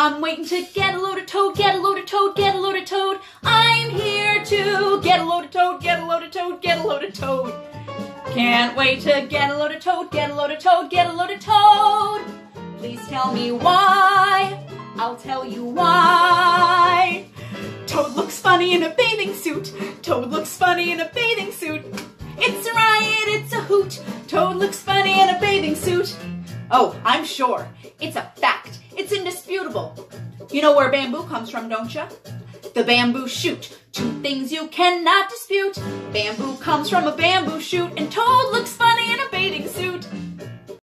I'm waiting to get a load of toad, get a load of toad, get a load of toad. I'm here to get a load of toad, get a load of toad, get a load of toad. Can't wait to get a load of toad, get a load of toad, get a load of toad. Please tell me why. I'll tell you why. Toad looks funny in a bathing suit. Toad looks funny in a bathing suit. It's a riot, it's a hoot. Toad looks funny in a bathing suit. Oh, I'm sure. It's a fact. It's indisputable. You know where bamboo comes from, don't you? The bamboo shoot. Two things you cannot dispute. Bamboo comes from a bamboo shoot, and Toad looks funny